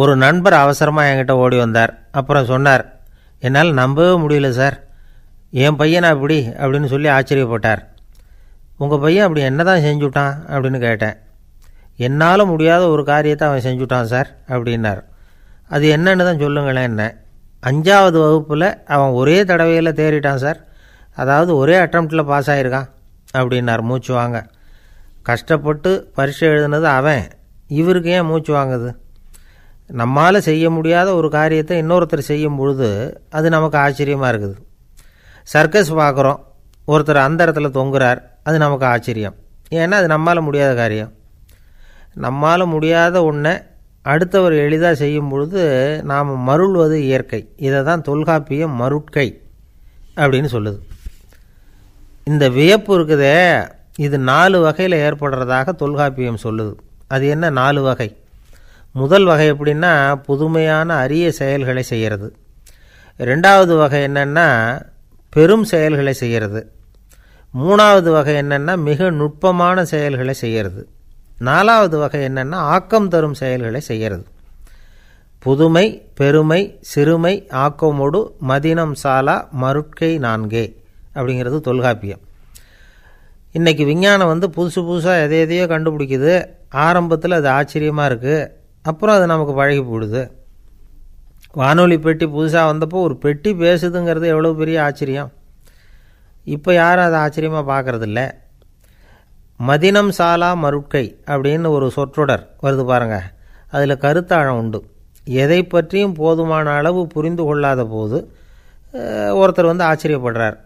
ஒரு நண்பர் அவசரமாக என்கிட்ட ஓடி வந்தார். அப்புறம் சொன்னார் என்னால் நம்பவே முடியல சார். என் பையனா அப்படி அப்படின்னு சொல்லி ஆச்சரியப்பட்டார். உங்கள் பையன் அப்படி என்ன தான் செஞ்சுட்டான்? அப்படின்னு கேட்டேன். என்னால் முடியாத ஒரு காரியத்தை அவன் செஞ்சுட்டான் சார் அப்படின்னார். அது என்னன்னு தான் சொல்லுங்களேன் என்ன. அஞ்சாவது வகுப்பில் அவன் ஒரே தடவையில் தேறிட்டான் சார். அதாவது ஒரே அட்டம்ப்டில் பாஸ் ஆகிருக்கான் அப்படின்னார் மூச்சு வாங்க. கஷ்டப்பட்டு பரீட்சை எழுதுனது அவன். இவருக்கு ஏன் மூச்சு வாங்குது? நம்மால் செய்ய முடியாத ஒரு காரியத்தை இன்னொருத்தர் செய்யும் பொழுது அது நமக்கு ஆச்சரியமாக இருக்குது. சர்க்கஸ் பார்க்குறோம் ஒருத்தர் அந்த இடத்துல தொங்குறார். அது நமக்கு ஆச்சரியம். ஏன்னா அது நம்மால் முடியாத காரியம். நம்மால் முடியாத ஒன்றை அடுத்தவர் எளிதாக செய்யும் பொழுது நாம் மருள்வது இயற்கை. இதை தான் தொல்காப்பியம் மருட்கை அப்படின்னு சொல்லுது. இந்த வியப்பு இருக்குதே. இது நாலு வகையில் ஏற்படுறதாக தொல்காப்பியம் சொல்லுது. அது என்ன? நாலு வகை. முதல் வகை எப்படின்னா புதுமையான அரிய செயல்களை செய்கிறது ரெண்டாவது வகை என்னென்னா பெரும் செயல்களை செய்கிறது மூணாவது வகை என்னென்னா மிக நுட்பமான செயல்களை செய்கிறது நாலாவது வகை என்னென்னா ஆக்கம் தரும் செயல்களை செய்கிறது புதுமை பெருமை சிறுமை ஆக்கமோடு மதினம் சாலா மருட்கை நான்கே அப்படிங்கிறது தொல்காப்பியம். இன்றைக்கி விஞ்ஞானம் வந்து புதுசு புதுசாக எதை எதையோ கண்டுபிடிக்குது. ஆரம்பத்தில் அது ஆச்சரியமாக இருக்குது அப்புறம் அது நமக்கு பழகி போடுது. வானொலி பெட்டி புதுசாக வந்தப்போ ஒரு பெட்டி பேசுதுங்கிறது எவ்வளோ பெரிய ஆச்சரியம். இப்போ யாரும் அதை ஆச்சரியமாக பார்க்குறதில்ல மதினம் சாலா மருட்கை அப்படின்னு ஒரு சொற்றொடர் வருது பாருங்க. அதில் கருத்தாழம் உண்டு. எதை பற்றியும் போதுமான அளவு புரிந்து கொள்ளாத போது ஒருத்தர் வந்து ஆச்சரியப்படுறார்.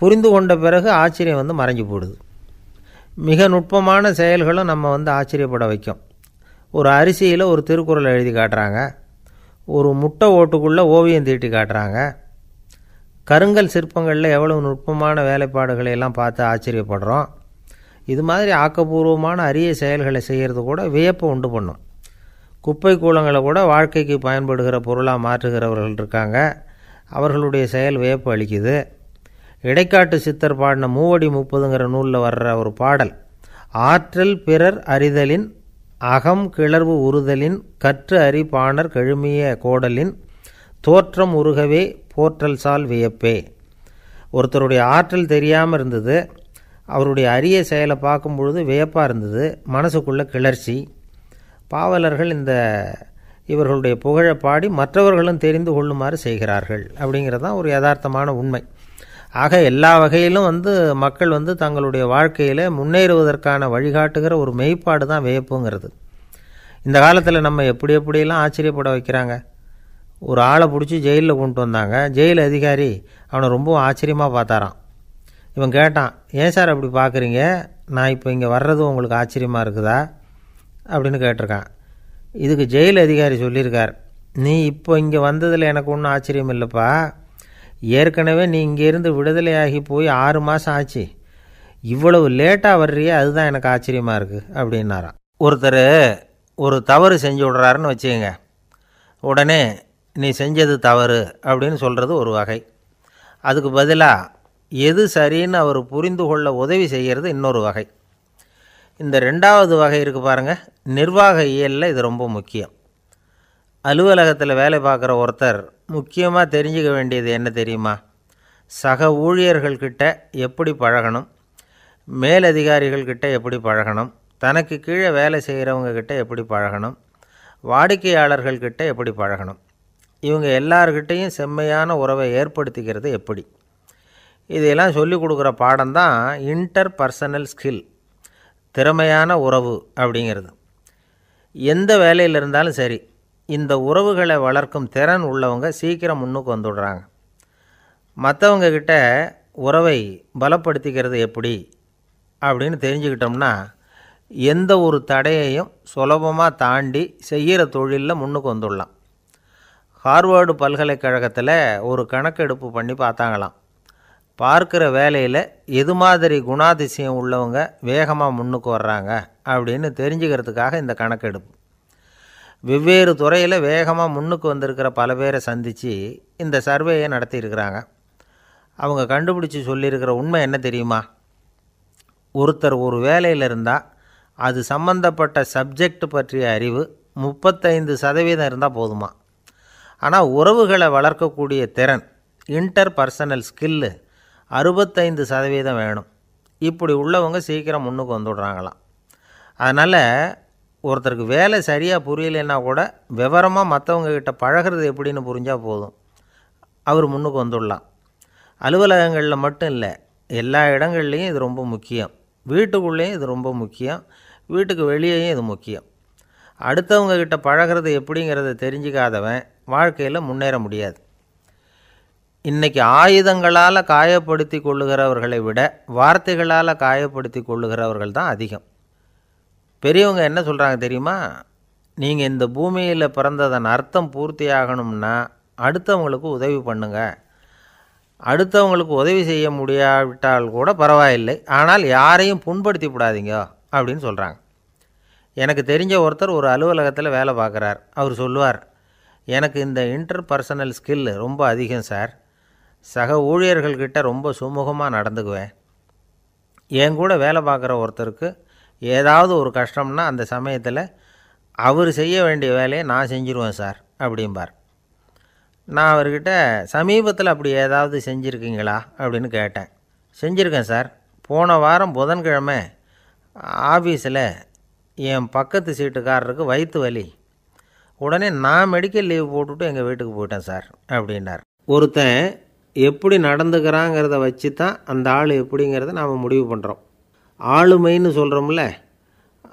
புரிந்து கொண்ட பிறகு ஆச்சரியம் வந்து மறைஞ்சு போடுது. மிக நுட்பமான செயல்களும் நம்ம வந்து ஆச்சரியப்பட வைக்கும். ஒரு அரிசியில் ஒரு திருக்குறள் எழுதி காட்டுறாங்க. ஒரு முட்டை ஓட்டுக்குள்ளே ஓவியம் தீட்டி காட்டுறாங்க. கருங்கல் சிற்பங்களில் எவ்வளவு நுட்பமான வேலைப்பாடுகளை எல்லாம் பார்த்து ஆச்சரியப்படுறோம். இது மாதிரி ஆக்கப்பூர்வமான அரிய செயல்களை செய்கிறது கூட வியப்பை உண்டு பண்ணும். குப்பை கூலங்களை கூட வாழ்க்கைக்கு பயன்படுகிற பொருளாக மாற்றுகிறவர்கள் இருக்காங்க. அவர்களுடைய செயல் வியப்பு அளிக்குது. இடைக்காட்டு சித்தர் பாடின மூவடி முப்பதுங்கிற நூலில் வர்ற ஒரு பாடல் ஆற்றல் பிறர் அறிதலின் அகம் கிளர்வு உறுதலின் கற்று அறிபாணர் கெழுமிய கோடலின் தோற்றம் உருகவே போற்றல் சால் வியப்பே. ஒருத்தருடைய ஆற்றல் தெரியாமல் இருந்தது. அவருடைய அரிய செயலை பார்க்கும் பொழுது வியப்பாக இருந்தது. மனசுக்குள்ள கிளர்ச்சி. பாவலர்கள் இந்த இவர்களுடைய புகழை பாடி மற்றவர்களும் தெரிந்து கொள்ளுமாறு செய்கிறார்கள் அப்படிங்கிறது தான் ஒரு யதார்த்தமான உண்மை. ஆக எல்லா வகையிலும் வந்து மக்கள் வந்து தங்களுடைய வாழ்க்கையில் முன்னேறுவதற்கான வழிகாட்டுகிற ஒரு மெய்ப்பாடு தான் வியப்புங்கிறது இந்த காலத்தில் நம்ம எப்படி எப்படியெல்லாம் ஆச்சரியப்பட வைக்கிறாங்க? ஒரு ஆளை பிடிச்சி ஜெயிலில் கொண்டு வந்தாங்க. ஜெயில் அதிகாரி அவனை ரொம்ப ஆச்சரியமாக பார்த்தாரான் இவன் கேட்டான் ஏன் சார் அப்படி பார்க்குறீங்க? நான் இப்போ இங்கே வர்றது உங்களுக்கு ஆச்சரியமாக இருக்குதா? அப்படின்னு கேட்டிருக்கான். இதுக்கு ஜெயில் அதிகாரி சொல்லியிருக்கார். நீ இப்போ இங்கே வந்ததில் எனக்கு ஒன்றும் ஆச்சரியம் இல்லைப்பா. ஏற்கனவே நீ இங்கேருந்து விடுதலையாகி போய் ஆறு மாதம் ஆச்சு. இவ்வளவு லேட்டாக வர்றியே அதுதான் எனக்கு ஆச்சரியமாக இருக்குது அப்படின்னாராம். ஒருத்தர் ஒரு தவறு செஞ்சு விட்றாருன்னு வச்சுக்கோங்க. உடனே நீ செஞ்சது தவறு அப்படின்னு சொல்கிறது ஒரு வகை. அதுக்கு பதிலாக எது சரின்னு அவர் புரிந்து கொள்ள உதவி செய்கிறது இன்னொரு வகை. இந்த ரெண்டாவது வகை இருக்குது பாருங்கள் நிர்வாக இயலில் இது ரொம்ப முக்கியம். அலுவலகத்தில் வேலை பார்க்குற ஒருத்தர் முக்கியமாக தெரிஞ்சுக்க வேண்டியது என்ன தெரியுமா? சக ஊழியர்கள்கிட்ட எப்படி பழகணும்? மேலதிகாரிகள்கிட்ட எப்படி பழகணும்? தனக்கு கீழே வேலை செய்கிறவங்கக்கிட்ட எப்படி பழகணும்? வாடிக்கையாளர்கள்கிட்ட எப்படி பழகணும்? இவங்க எல்லார்கிட்டேயும் செம்மையான உறவை ஏற்படுத்திக்கிறது எப்படி? இதையெல்லாம் சொல்லிக் கொடுக்குற பாடம் தான் இன்டர் பர்சனல் ஸ்கில் திறமையான உறவு அப்படிங்கிறது. எந்த வேலையில் இருந்தாலும் சரி இந்த உறவுகளை வளர்க்கும் திறன் உள்ளவங்க சீக்கிரம் முன்னுக்கு வந்துடுறாங்க. மற்றவங்க கிட்ட உறவை பலப்படுத்திக்கிறது எப்படி? அப்படின்னு தெரிஞ்சுக்கிட்டோம்னா எந்த ஒரு தடையையும் சுலபமாக தாண்டி செய்கிற தொழிலில் முன்னுக்கு வந்துடலாம். ஹார்வர்டு பல்கலைக்கழகத்தில் ஒரு கணக்கெடுப்பு பண்ணி பார்த்தாங்களாம். பார்க்குற வேலையில் எது மாதிரி குணாதிசயம் உள்ளவங்க வேகமாக முன்னுக்கு வர்றாங்க அப்படின்னு தெரிஞ்சுக்கிறதுக்காக இந்த கணக்கெடுப்பு. வெவ்வேறு துறையில் வேகமாக முன்னுக்கு வந்திருக்கிற பல பேரை சந்தித்து இந்த சர்வேயை நடத்தியிருக்கிறாங்க. அவங்க கண்டுபிடிச்சி சொல்லியிருக்கிற உண்மை என்ன தெரியுமா? ஒருத்தர் ஒரு வேலையில் இருந்தால் அது சம்பந்தப்பட்ட சப்ஜெக்ட் பற்றிய அறிவு முப்பத்தைந்து சதவீதம் இருந்தால் போதுமா? ஆனால் உறவுகளை வளர்க்கக்கூடிய திறன் இன்டர் பர்சனல் ஸ்கில்லு அறுபத்தைந்து சதவீதம் வேணும். இப்படி உள்ளவங்க சீக்கிரம் முன்னுக்கு வந்துடுறாங்களாம். அதனால் ஒருத்தருக்கு வேலை சரியாக புரியலைன்னா கூட விவரமாக மற்றவங்கக்கிட்ட பழகிறது எப்படின்னு புரிஞ்சால் போதும். அவர் முன்னுக்கு வந்துடலாம். அலுவலகங்களில் மட்டும் இல்லை எல்லா இடங்கள்லையும் இது ரொம்ப முக்கியம். வீட்டுக்குள்ளேயும் இது ரொம்ப முக்கியம். வீட்டுக்கு வெளியேயும் இது முக்கியம். அடுத்தவங்கக்கிட்ட பழகிறது எப்படிங்கிறத தெரிஞ்சுக்காதவன் வாழ்க்கையில் முன்னேற முடியாது. இன்றைக்கி ஆயுதங்களால் காயப்படுத்தி கொள்ளுகிறவர்களை விட வார்த்தைகளால் காயப்படுத்தி கொள்ளுகிறவர்கள் தான் அதிகம். பெரியவங்க என்ன சொல்கிறாங்க தெரியுமா? நீங்கள் இந்த பூமியில் பிறந்ததன் அர்த்தம் பூர்த்தி ஆகணும்னா அடுத்தவங்களுக்கு உதவி பண்ணுங்கள் அடுத்தவங்களுக்கு உதவி செய்ய முடியாவிட்டால் கூட பரவாயில்லை. ஆனால் யாரையும் புண்படுத்தி விடாதீங்க அப்படின்னு சொல்கிறாங்க எனக்கு தெரிஞ்ச ஒருத்தர் ஒரு அலுவலகத்தில் வேலை பார்க்குறார். அவர் சொல்லுவார் எனக்கு இந்த இன்டர் பர்சனல் ஸ்கில் ரொம்ப அதிகம் சார். சக ஊழியர்கள்கிட்ட ரொம்ப சுமூகமாக நடந்துக்குவேன். என் கூட வேலை பார்க்குற ஒருத்தருக்கு ஏதாவது ஒரு கஷ்டம்னா அந்த சமயத்தில் அவர் செய்ய வேண்டிய வேலையை நான் செஞ்சுருவேன் சார் அப்படிம்பார். நான் அவர்கிட்ட சமீபத்தில் அப்படி ஏதாவது செஞ்சுருக்கீங்களா? அப்படின்னு கேட்டேன். செஞ்சுருக்கேன் சார். போன வாரம் புதன்கிழமை ஆஃபீஸில் என் பக்கத்து சீட்டுக்காரருக்கு வயிற்று வலி. உடனே நான் மெடிக்கல் லீவ் போட்டுவிட்டு எங்கள் வீட்டுக்கு போயிட்டேன் சார் அப்படின்னார். ஒருத்தன் எப்படி நடந்துக்கிறாங்கிறத வச்சு தான் அந்த ஆள் எப்படிங்கிறத நாம் முடிவு பண்ணுறோம் ஆளுமைன்னு சொல்கிறோம்ல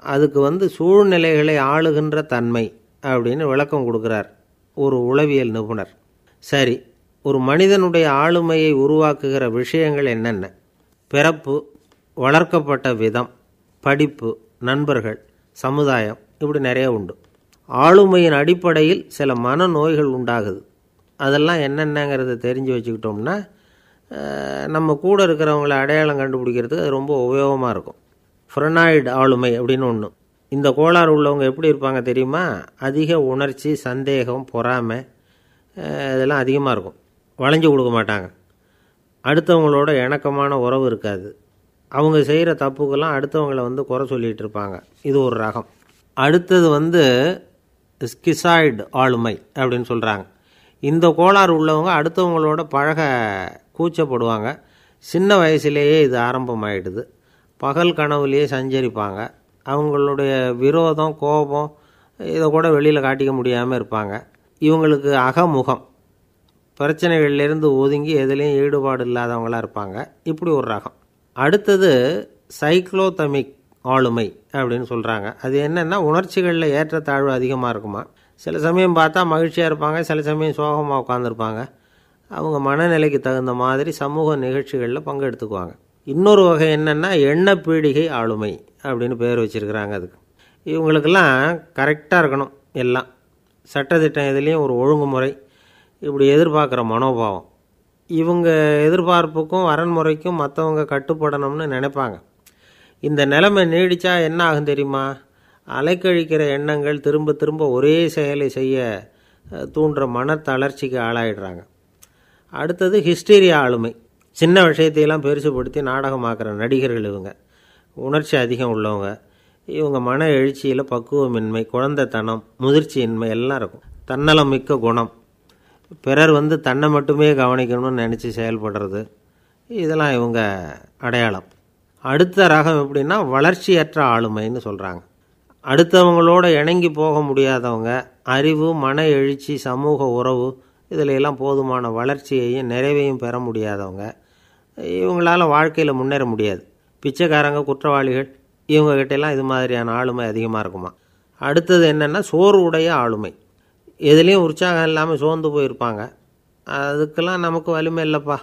அதுக்கு வந்து சூழ்நிலைகளை ஆளுகின்ற தன்மை அப்படின்னு விளக்கம் கொடுக்குறார் ஒரு உளவியல் நிபுணர். சரி ஒரு மனிதனுடைய ஆளுமையை உருவாக்குகிற விஷயங்கள் என்னென்ன? பிறப்பு வளர்க்கப்பட்ட விதம் படிப்பு நண்பர்கள் சமுதாயம் இப்படி நிறைய உண்டு. ஆளுமையின் அடிப்படையில் சில மனநோய்கள் உண்டாகுது. அதெல்லாம் என்னென்னங்கிறத தெரிஞ்சு வச்சுக்கிட்டோம்னா நம்ம கூட இருக்கிறவங்கள அடையாளம் கண்டுபிடிக்கிறதுக்கு அது ரொம்ப உபயோகமாக இருக்கும். ஃப்ரெனாய்டு ஆளுமை அப்படின்னு ஒன்று இந்த கோளாறு உள்ளவங்க எப்படி இருப்பாங்க தெரியுமா? அதிக உணர்ச்சி சந்தேகம் பொறாமை இதெல்லாம் அதிகமாக இருக்கும். வளைஞ்சு கொடுக்க மாட்டாங்க. அடுத்தவங்களோட இணக்கமான உறவு இருக்காது. அவங்க செய்கிற தப்புக்கெல்லாம் அடுத்தவங்களை வந்து குறை சொல்லிகிட்டு இருப்பாங்க. இது ஒரு ரகம். அடுத்தது வந்து ஸ்கிசாய்டு ஆளுமை அப்படின்னு சொல்கிறாங்க இந்த கோளாறு உள்ளவங்க அடுத்தவங்களோட பழக கூச்சப்படுவாங்க. சின்ன வயசுலேயே இது ஆரம்பமாயிடுது. பகல் கனவுலேயே சஞ்சரிப்பாங்க. அவங்களுடைய விரோதம் கோபம் இதை கூட வெளியில் காட்டிக்க முடியாமல் இருப்பாங்க. இவங்களுக்கு அகமுகம். பிரச்சனைகள்லேருந்து ஒதுங்கி எதுலேயும் ஈடுபாடு இல்லாதவங்களாக இருப்பாங்க. இப்படி ஒரு ரகம். அடுத்தது சைக்ளோதமிக் ஆளுமை அப்படின்னு சொல்கிறாங்க அது என்னென்னா உணர்ச்சிகளில் ஏற்றத்தாழ்வு அதிகமாக இருக்குமா. சில சமயம் பார்த்தா மகிழ்ச்சியாக இருப்பாங்க சில சமயம் சோகமாக உட்காந்துருப்பாங்க அவங்க மனநிலைக்கு தகுந்த மாதிரி சமூக நிகழ்ச்சிகளில் பங்கெடுத்துக்குவாங்க. இன்னொரு வகை என்னென்னா எண்ண பீடிகை ஆளுமை அப்படின்னு பேர் வச்சுருக்கிறாங்க அதுக்கு. இவங்களுக்கெல்லாம் கரெக்டாக இருக்கணும் எல்லாம். சட்டத்திட்டம் இதுலேயும் ஒரு ஒழுங்குமுறை இப்படி எதிர்பார்க்குற மனோபாவம். இவங்க எதிர்பார்ப்புக்கும் வரன்முறைக்கும் மற்றவங்க கட்டுப்படணும்னு நினைப்பாங்க. இந்த நிலைமை நீடித்தா என்ன ஆகும் தெரியுமா? அலைக்கழிக்கிற எண்ணங்கள் திரும்ப திரும்ப ஒரே செயலை செய்ய தூண்டுற மன தளர்ச்சிக்கு ஆளாயிடுறாங்க. அடுத்தது ஹிஸ்டீரியா ஆளுமை. சின்ன விஷயத்தையெல்லாம் பெருசுப்படுத்தி நாடகமாக்குற நடிகர்கள் இவங்க. உணர்ச்சி அதிகம் உள்ளவங்க. இவங்க மன எழுச்சியில் பக்குவமின்மை குழந்தைத்தனம் முதிர்ச்சியின்மை எல்லாம் இருக்கும். தன்னலம் மிக்க குணம். பிறர் வந்து தன்னை மட்டுமே கவனிக்கணும்னு நினச்சி செயல்படுறது. இதெல்லாம் இவங்க அடையாளம். அடுத்த ரகம் எப்படின்னா வளர்ச்சியற்ற ஆளுமைன்னு சொல்கிறாங்க அடுத்தவங்களோட இணங்கி போக முடியாதவங்க அறிவு மன எழுச்சி சமூக உறவு இதில் எல்லாம் போதுமான வளர்ச்சியையும் நிறைவையும் பெற முடியாதவங்க. இவங்களால் வாழ்க்கையில் முன்னேற முடியாது. பிச்சைக்காரங்க குற்றவாளிகள் இவங்ககிட்டெல்லாம் இது மாதிரியான ஆளுமை அதிகமாக இருக்குமா? அடுத்தது என்னென்னா சோறு உடைய ஆளுமை. எதுலேயும் உற்சாகம் இல்லாமல் சோர்ந்து போயிருப்பாங்க. அதுக்கெல்லாம் நமக்கு வலிமை இல்லைப்பா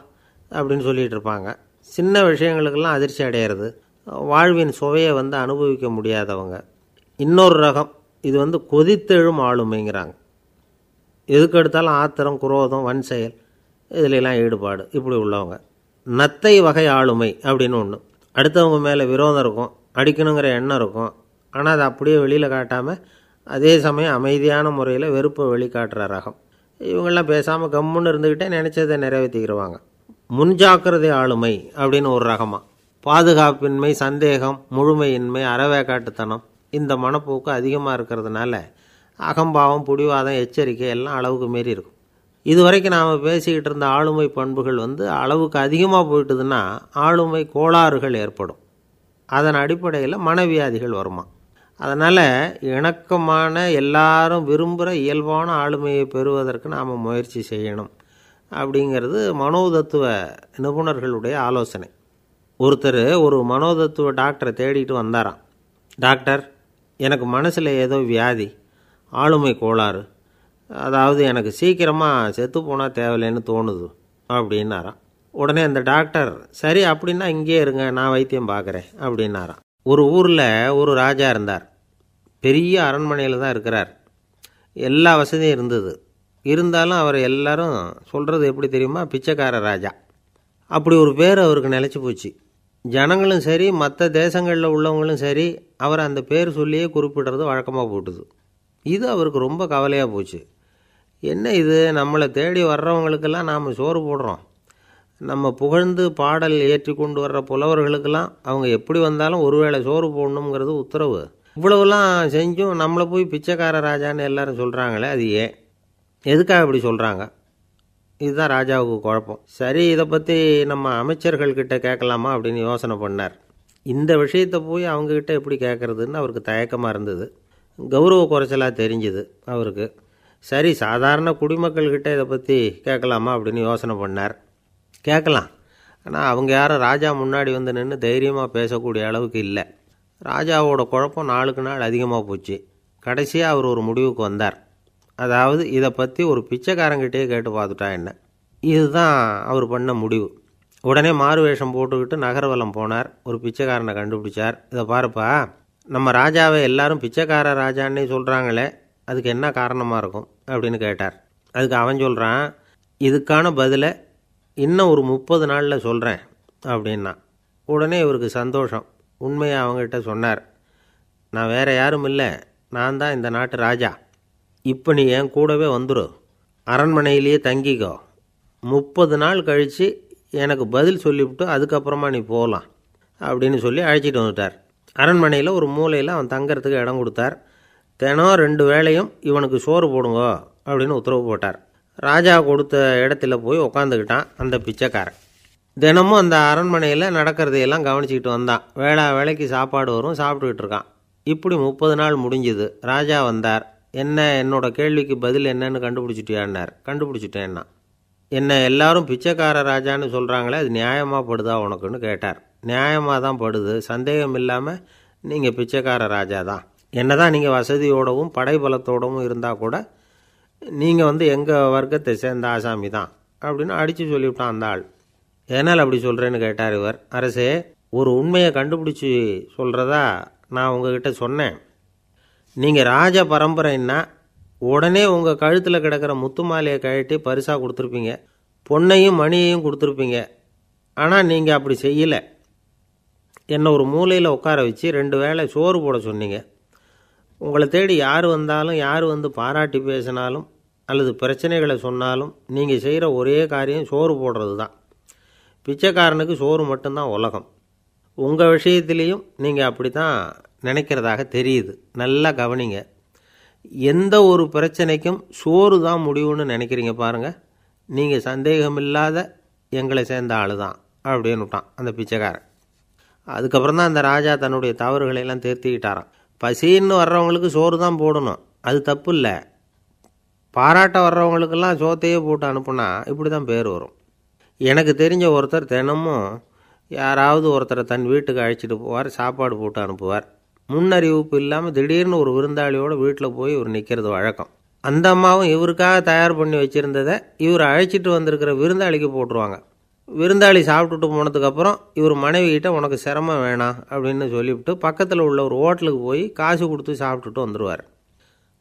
அப்படின்னு சொல்லிகிட்டு இருப்பாங்க. சின்ன விஷயங்களுக்கெல்லாம் அதிர்ச்சி அடையிறது. வாழ்வின் சுவையை வந்து அனுபவிக்க முடியாதவங்க. இன்னொரு ரகம் இது வந்து கொதித்தெழும் ஆளுமைங்கிறாங்க. எதுக்கு எடுத்தாலும் ஆத்திரம் குரோதம் வன் செயல் இதிலெல்லாம் ஈடுபாடு. இப்படி உள்ளவங்க. நத்தை வகை ஆளுமை அப்படின்னு ஒன்று அடுத்தவங்க மேலே விரோதம் இருக்கும் அடிக்கணுங்கிற எண்ணம் இருக்கும். ஆனால் அதை அப்படியே வெளியில் காட்டாமல் அதே சமயம் அமைதியான முறையில் வெறுப்பை வெளிக்காட்டுற ரகம். இவங்கெல்லாம் பேசாமல் கம்முன்னு இருந்துக்கிட்டே நினச்சதை நிறைவேற்றிக்கிடுவாங்க முன்ஜாக்கிரதை ஆளுமை அப்படின்னு ஒரு ரகமாக பாதுகாப்பின்மை சந்தேகம் முழுமையின்மை அறவேக்காட்டுத்தனம் இந்த மனப்போக்கு அதிகமாக இருக்கிறதுனால அகம்பாவம் புடிவாதம் எச்சரிக்கை எல்லாம் அளவுக்கு மீறி இருக்கும். இது வரைக்கும் நாம் பேசிக்கிட்டு இருந்த ஆளுமை பண்புகள் வந்து அளவுக்கு அதிகமாக போயிட்டுதுன்னா ஆளுமை கோளாறுகள் ஏற்படும். அதன் அடிப்படையில் மனவியாதிகள் வருமா. அதனால் இணக்கமான எல்லாரும் விரும்புகிற இயல்பான ஆளுமையை பெறுவதற்கு நாம் முயற்சி செய்யணும் அப்படிங்கிறது மனோதத்துவ நிபுணர்களுடைய ஆலோசனை. ஒருத்தர் ஒரு மனோதத்துவ டாக்டரை தேடிட்டு வந்தாராம். டாக்டர் எனக்கு மனசில் ஏதோ வியாதி. ஆளுமை கோளாறு. அதாவது எனக்கு சீக்கிரமாக செத்து போனால் தேவையில்லைன்னு தோணுது அப்படின்னாராம். உடனே அந்த டாக்டர் சரி அப்படின்னா இங்கே இருங்க நான் வைத்தியம் பார்க்குறேன் அப்படின்னாராம். ஒரு ஊரில் ஒரு ராஜா இருந்தார். பெரிய அரண்மனையில் தான் இருக்கிறார். எல்லா வசதியும் இருந்தது. இருந்தாலும் அவர் எல்லாரும் சொல்கிறது எப்படி தெரியுமா? பிச்சைக்கார ராஜா. அப்படி ஒரு பேர் அவருக்கு நிலச்சி போச்சு. ஜனங்களும் சரி மற்ற தேசங்களில் உள்ளவங்களும் சரி அவர் அந்த பேர் சொல்லியே குறிப்பிடுறது வழக்கமாக போட்டுது. இது அவருக்கு ரொம்ப கவலையாக போச்சு. என்ன இது? நம்மளை தேடி வர்றவங்களுக்கெல்லாம் நாம் சோறு போடுறோம். நம்ம புகழ்ந்து பாடல் ஏற்றி கொண்டு வர்ற புலவர்களுக்கெல்லாம் அவங்க எப்படி வந்தாலும் ஒருவேளை சோறு போடணுங்கிறது உத்தரவு. இவ்வளவுலாம் செஞ்சும் நம்மளை போய் பிச்சைக்கார ராஜான்னு எல்லாரும் சொல்கிறாங்களே அது ஏன்? எதுக்காக இப்படி சொல்கிறாங்க இதுதான் ராஜாவுக்கு குழப்பம். சரி இதை பற்றி நம்ம அமைச்சர்கள்கிட்ட கேட்கலாமா அப்படின்னு யோசனை பண்ணார். இந்த விஷயத்தை போய் அவங்கக்கிட்ட எப்படி கேட்குறதுன்னு அவருக்கு தயக்கமாக இருந்தது. கௌரவ குறைச்சலாக தெரிஞ்சுது அவருக்கு. சரி சாதாரண குடிமக்கள்கிட்ட இதை பற்றி கேட்கலாமா அப்படின்னு யோசனை பண்ணார். கேட்கலாம். ஆனால் அவங்க யாரும் ராஜா முன்னாடி வந்து நின்று தைரியமாக பேசக்கூடிய அளவுக்கு இல்லை. ராஜாவோட குழப்பம் நாளுக்கு நாள் அதிகமாக போச்சு. கடைசியாக அவர் ஒரு முடிவுக்கு வந்தார். அதாவது இதை பற்றி ஒரு பிச்சைக்காரங்கிட்டே கேட்டு பார்த்துட்டா என்ன? இதுதான் அவர் பண்ண முடிவு. உடனே மாறு வேஷம் போட்டுக்கிட்டு நகர்வலம் போனார். ஒரு பிச்சைக்காரனை கண்டுபிடிச்சார். இதை பாருப்பா நம்ம ராஜாவை எல்லாரும் பிச்சைக்கார ராஜான்னே சொல்கிறாங்களே அதுக்கு என்ன காரணமாக இருக்கும் அப்படின்னு கேட்டார். அதுக்கு அவன் சொல்கிறான் இதுக்கான பதிலை இன்னும் ஒரு முப்பது நாளில் சொல்கிறேன் அப்படின்னா. உடனே இவருக்கு சந்தோஷம். உண்மையை அவங்ககிட்ட சொன்னார் நான் வேறு யாரும் இல்லை நான் தான் இந்த நாட்டு ராஜா. இப்போ நீ என் கூடவே வந்துடும் அரண்மனையிலேயே தங்கிக்கோ. முப்பது நாள் கழித்து எனக்கு பதில் சொல்லிவிட்டு அதுக்கப்புறமா நீ போகலாம் அப்படின்னு சொல்லி அழைச்சிட்டு வந்துட்டார். அரண்மனையில் ஒரு மூலையில் அவன் தங்கறதுக்கு இடம் கொடுத்தார். தினம் ரெண்டு வேளையும் இவனுக்கு சோறு போடுங்க அப்படின்னு உத்தரவு போட்டார். ராஜா கொடுத்த இடத்துல போய் உக்காந்துக்கிட்டான் அந்த பிச்சைக்காரன். தினமும் அந்த அரண்மனையில் நடக்கிறதையெல்லாம் கவனிச்சிக்கிட்டு வந்தான். வேளா வேலைக்கு சாப்பாடு வரும் சாப்பிட்டுக்கிட்டு இருக்கான். இப்படி முப்பது நாள் முடிஞ்சுது. ராஜா வந்தார். என்ன என்னோட கேள்விக்கு பதில் என்னன்னு கண்டுபிடிச்சிட்டியான்னார். கண்டுபிடிச்சிட்டேன்னா. என்ன எல்லாரும் பிச்சைக்கார ராஜான்னு சொல்கிறாங்களே அது நியாயமாக படுதா உனக்குன்னு கேட்டார். நியாயமாக தான் படுது. சந்தேகம் இல்லாமல் நீங்கள் பிச்சைக்கார ராஜா தான் என்ன தான் நீங்கள் வசதியோடவும் படைபலத்தோடவும் இருந்தால் கூட நீங்கள் வந்து எங்கள் வர்க்கத்தை சேர்ந்த ஆசாமி தான் அப்படின்னு அடித்து சொல்லிவிட்டான் அந்த ஆள். ஏனால் அப்படி சொல்கிறேன்னு கேட்டார் இவர். அரசே ஒரு உண்மையை கண்டுபிடிச்சி சொல்கிறதா நான் உங்ககிட்ட சொன்னேன். நீங்கள் ராஜ பரம்பரைன்னா உடனே உங்கள் கழுத்தில் கிடக்கிற முத்து மாலையை கழட்டி பரிசாக கொடுத்துருப்பீங்க. பொண்ணையும் மணியையும் கொடுத்துருப்பீங்க. ஆனால் நீங்கள் அப்படி செய்யலை. என்னை ஒரு மூலையில் உட்கார வச்சு ரெண்டு வேளை சோறு போட சொன்னீங்க. உங்களை தேடி யார் வந்தாலும் யார் வந்து பாராட்டி பேசினாலும் அல்லது பிரச்சனைகளை சொன்னாலும் நீங்கள் செய்கிற ஒரே காரியம் சோறு போடுறது தான் பிச்சைக்காரனுக்கு சோறு மட்டும்தான் உலகம். உங்கள் விஷயத்துலேயும் நீங்கள் அப்படி தான் நினைக்கிறதாக தெரியுது. நல்லா கவனிங்க. எந்த ஒரு பிரச்சனைக்கும் சோறு தான் முடிவுன்னு நினைக்கிறீங்க பாருங்கள் நீங்கள் சந்தேகமில்லாத எங்களை சேர்ந்த ஆள் தான் அப்படின்னு விட்டான் அந்த பிச்சைக்காரன். அதுக்கப்புறம் தான் அந்த ராஜா தன்னுடைய தவறுகளை எல்லாம் திருத்திக்கிட்டாராம். பசின்னு வர்றவங்களுக்கு சோறு தான் போடணும். அது தப்பு இல்லை. பாராட்ட வர்றவங்களுக்கெல்லாம் சோத்தையே போட்டு அனுப்புனா இப்படி தான் பேர் வரும். எனக்கு தெரிஞ்ச ஒருத்தர் தினமும் யாராவது ஒருத்தரை தன் வீட்டுக்கு அழைச்சிட்டு போவார் சாப்பாடு போட்டு அனுப்புவார். முன்னறிவிப்பு இல்லாமல் திடீர்னு ஒரு விருந்தாளியோட வீட்டில் போய் இவர் நிற்கிறது வழக்கம். அந்த அம்மாவும் இவருக்காக தயார் பண்ணி வச்சுருந்ததை இவர் அழைச்சிட்டு வந்திருக்கிற விருந்தாளிக்கு போட்டுருவாங்க. விருந்தாளி சாப்பிட்டுட்டு போனதுக்கப்புறம் இவர் மனைவிகிட்ட உனக்கு சிரமம் வேணாம் அப்படின்னு சொல்லிவிட்டு பக்கத்தில் உள்ள ஒரு ஹோட்டலுக்கு போய் காசு கொடுத்து சாப்பிட்டுட்டு வந்துடுவார்